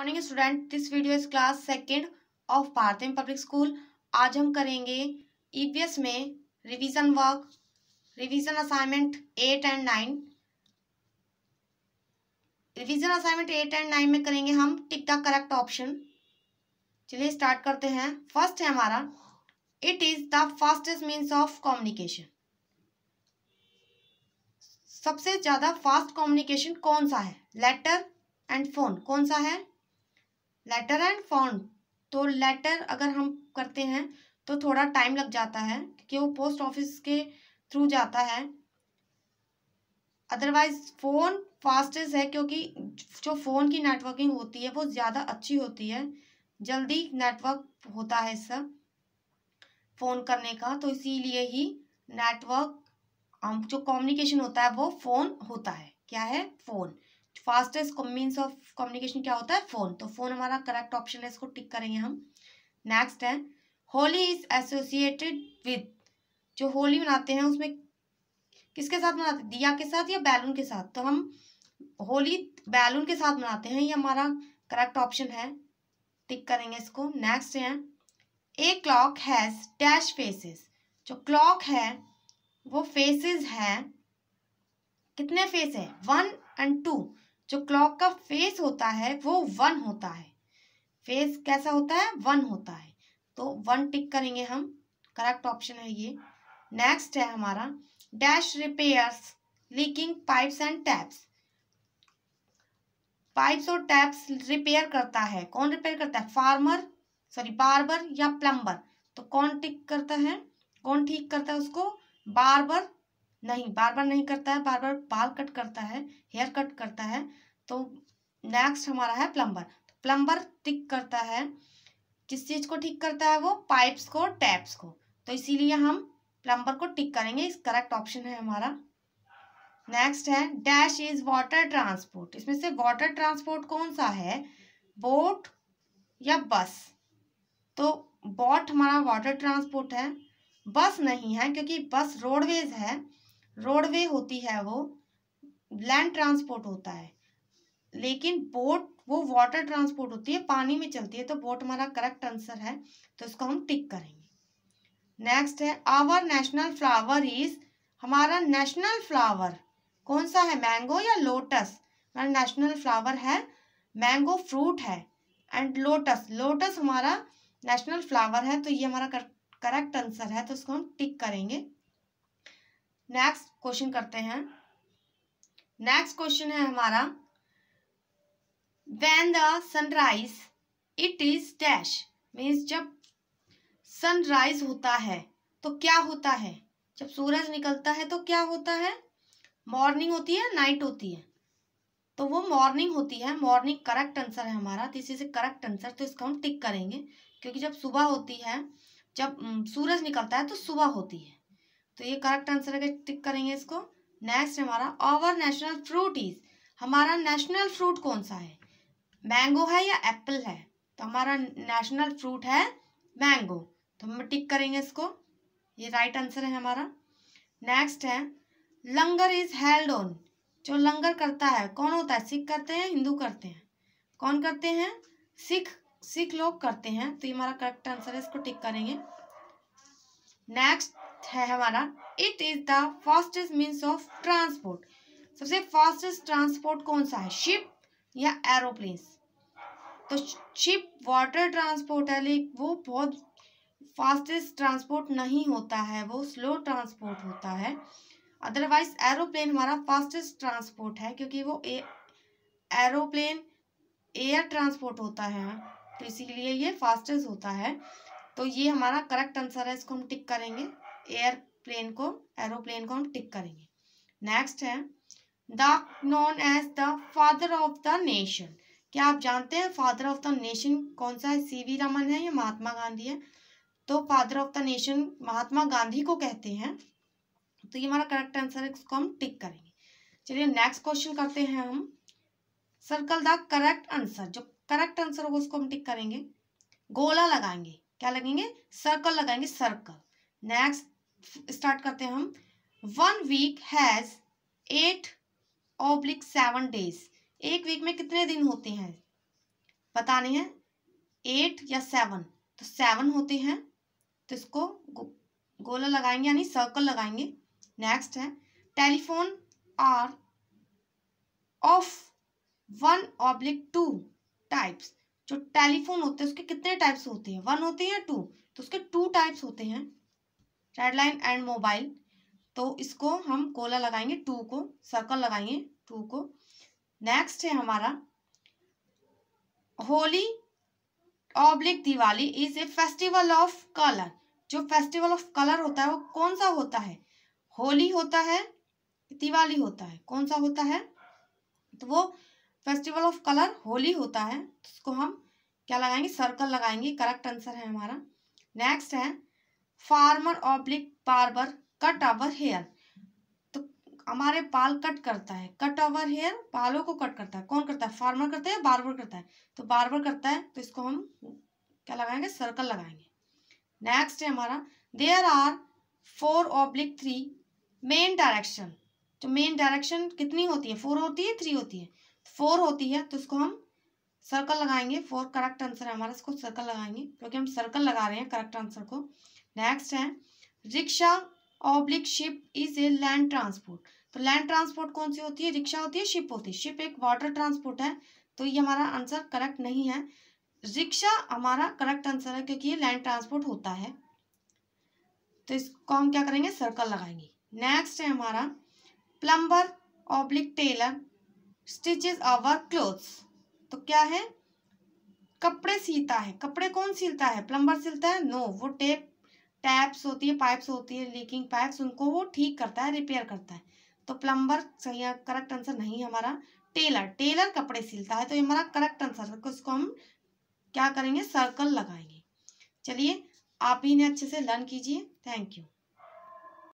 Morning student this video is class second of Bharatiya public school आज हम करेंगे EVS में revision work revision assignment eight and nine revision assignment eight and nine में करेंगे हम tick the correct option चलिए start करते हैं। फ़र्स्ट है हमारा it is the fastest means of communication सबसे ज़्यादा फास्ट कम्युनिकेशन कौन सा है? लेटर एंड फ़ोन कौन सा है? लेटर एंड फ़ोन तो लेटर अगर हम करते हैं तो थोड़ा टाइम लग जाता है क्योंकि वो पोस्ट ऑफ़िस के थ्रू जाता है। अदरवाइज़ फ़ोन फास्टेस्ट है क्योंकि जो फ़ोन की नेटवर्किंग होती है, वो ज़्यादा अच्छी होती है। जल्दी नेटवर्क होता है इससे फ़ोन करने का तो इसीलिए ही नेटवर्क जो कम्युनिकेशन होता है, वो फ़ोन होता है। क्या है? Phone fastest means of communication क्या होता है? फ़ोन तो फ़ोन हमारा करेक्ट ऑप्शन है, इसको टिक करेंगे हम। नेक्स्ट है, होली इज़ एसोसिएटेड विद जो होली मनाते हैं उसमें किसके साथ मनाते हैं? दिया के साथ या बैलून के साथ? तो हम होली बैलून के साथ मनाते हैं, ये हमारा करेक्ट ऑप्शन है। टिक करेंगे इसको। नेक्स्ट है a clock has dash faces जो क्लॉक है, वो फेसेस है, कितने फेस है? वन एंड टू जो क्लॉक का फेस होता है, वो वन होता है। फेस कैसा होता है? वन होता है। तो वन टिक करेंगे हम। करेक्ट ऑप्शन है ये। नेक्स्ट है हमारा। Dash repairs leaking pipes and taps pipes और टैप्स रिपेयर करता है। कौन रिपेयर करता है? फार्मर सॉरी बार्बर या प्लम्बर तो कौन टिक करता है? कौन ठीक करता है उसको? बार्बर नहीं बार बार नहीं करता है बार बार बाल कट करता है, हेयर कट करता है तो नेक्स्ट हमारा है प्लम्बर प्लम्बर टिक करता है, किस चीज़ को ठीक करता है वो? पाइप्स को टैप्स को. तो इसीलिए हम प्लम्बर को टिक करेंगे, इस करेक्ट ऑप्शन है हमारा. नेक्स्ट है डैश इज़ वाटर ट्रांसपोर्ट इसमें से वाटर ट्रांसपोर्ट कौन सा है? बोट या बस तो बोट हमारा वाटर ट्रांसपोर्ट है बस नहीं है, क्योंकि बस रोडवेज़ है रोडवे होती है वो लैंड ट्रांसपोर्ट होता है। लेकिन बोट वो वाटर ट्रांसपोर्ट होती है, पानी में चलती है तो बोट हमारा करेक्ट आंसर है तो इसको हम टिक करेंगे। नेक्स्ट है आवर नेशनल फ्लावर इज़ हमारा नेशनल फ्लावर कौन सा है मैंगो या लोटस हमारा नेशनल फ्लावर है मैंगो फ्रूट है एंड लोटस लोटस हमारा नेशनल फ्लावर है तो ये हमारा करेक्ट आंसर है तो इसको हम टिक करेंगे। नेक्स्ट क्वेश्चन करते हैं। नेक्स्ट क्वेश्चन है हमारा। When the sunrise it is dash means जब सनराइज होता है तो क्या होता है? जब सूरज निकलता है तो क्या होता है? मॉर्निंग होती है नाइट होती है। तो वो मॉर्निंग होती है। मॉर्निंग करेक्ट आंसर है हमारा। तो इसी से करेक्ट आंसर तो इसको हम टिक करेंगे। क्योंकि जब सुबह होती है, जब सूरज निकलता है तो सुबह होती है। तो ये करेक्ट आंसर है टिक करेंगे इसको नेक्स्ट हमारा आवर नेशनल फ्रूट इज़ हमारा नेशनल फ्रूट कौन सा है? मैंगो है या एप्पल है? तो हमारा नेशनल फ्रूट है मैंगो तो हम टिक करेंगे इसको, ये राइट आंसर है हमारा. नेक्स्ट है, लंगर इज़ हेल्ड ऑन जो लंगर करता है, कौन होता है? सिख करते हैं, हिंदू करते हैं. कौन करते हैं? सिख सिख लोग करते हैं. तो ये हमारा करेक्ट आंसर है, इसको टिक करेंगे. नेक्स्ट है हमारा। It is the fastest means of transport सबसे फास्टेस्ट ट्रांसपोर्ट कौन सा है? शिप या एरोप्लेन्स तो शिप वाटर ट्रांसपोर्ट है, लेकिन वो बहुत फास्टेस्ट ट्रांसपोर्ट नहीं होता है, वो स्लो ट्रांसपोर्ट होता है। अदरवाइज़ एरोप्लेन हमारा फास्टेस्ट ट्रांसपोर्ट है, क्योंकि वो एरोप्लेन एयर ट्रांसपोर्ट होता है। तो इसीलिए ये फास्टेस्ट होता है। तो ये हमारा करेक्ट आंसर है, इसको हम टिक करेंगे। एयरप्लेन को एरोप्लेन को हम टिक करेंगे। नेक्स्ट है the known as the father of the nation क्या आप जानते हैं फादर ऑफ़ द नेशन कौन सा है? सी वी रमन है या महात्मा गांधी है? तो father of the nation Mahatma Gandhi को कहते हैं। तो ये हमारा करेक्ट आंसर है, इसको हम टिक करेंगे। चलिए नेक्स्ट क्वेश्चन करते हैं हम। सर्कल द करेक्ट आंसर जो करेक्ट आंसर होगा, उसको हम टिक करेंगे। गोला लगाएँगे। क्या लगेंगे सर्कल लगाएँगे सर्कल नेक्स्ट स्टार्ट करते हैं हम। One week has eight oblique seven days एक वीक में कितने दिन होते हैं? बताने हैं। एट या सेवन तो सेवन होते हैं तो इसको गो, गोला लगाएँगे यानी सर्कल लगाएँगे। नेक्स्ट है telephone are of one oblique two types जो टेलीफोन होते हैं उसके कितने टाइप्स होते हैं? वन होते हैं टू तो उसके टू टाइप्स होते हैं। रेड लाइन एंड मोबाइल तो इसको हम कोला लगाएँगे, टू को सर्कल लगाएँगे, टू को। नेक्स्ट है हमारा। Holi oblique Diwali is a festival of colour जो फेस्टिवल ऑफ़ कलर होता है, वो कौन सा होता है? होली होता है, दिवाली होता है। कौन सा होता है? तो वो फेस्टिवल ऑफ़ कलर होली होता है। उसको हम क्या लगाएँगे? सर्कल लगाएँगे। करेक्ट आंसर है हमारा। नेक्स्ट है। Farmer oblique barber cut our hair. तो हमारे बाल कट करता है। कट अवर हेयर बालों को कट करता है। कौन करता है? फार्मर करता है बार्बर करता है? तो बार्बर करता है तो इसको हम क्या लगाएँगे? सर्कल लगाएँगे। नेक्स्ट है हमारा। There are four oblique three main direction तो मेन डायरेक्शन कितनी होती है? फोर होती है थ्री होती है। फोर होती है तो इसको हम सर्कल लगाएँगे। फोर करेक्ट आंसर है हमारा। इसको सर्कल लगाएँगे। क्योंकि हम सर्कल लगा रहे हैं करेक्ट आंसर को। नेक्स्ट है rickshaw oblique ship is a land transport तो लैंड ट्रांसपोर्ट कौन सी होती है? रिक्शा होती है शिप होती है। शिप एक वाटर ट्रांसपोर्ट है तो ये हमारा आंसर करेक्ट नहीं है। रिक्शा हमारा करेक्ट आंसर है, क्योंकि ये लैंड ट्रांसपोर्ट होता है। तो इसको हम क्या करेंगे? सर्कल लगाएँगे। नेक्स्ट है हमारा plumber oblique tailor stitches our clothes तो क्या है? कपड़े सीता है। कपड़े कौन सिलता है? प्लम्बर सिलता है? नो वो टेप टैप्स होती है, पाइप्स होती है, लीकिंग पाइप्स, उनको वो ठीक करता है, रिपेयर करता है। तो प्लम्बर सही करेक्ट आंसर नहीं हमारा। टेलर टेलर कपड़े सिलता है तो ये हमारा करेक्ट आंसर है। उसको हम क्या करेंगे? सर्कल लगाएँगे। चलिए, आप ही ने अच्छे से लर्न कीजिए। Thank you.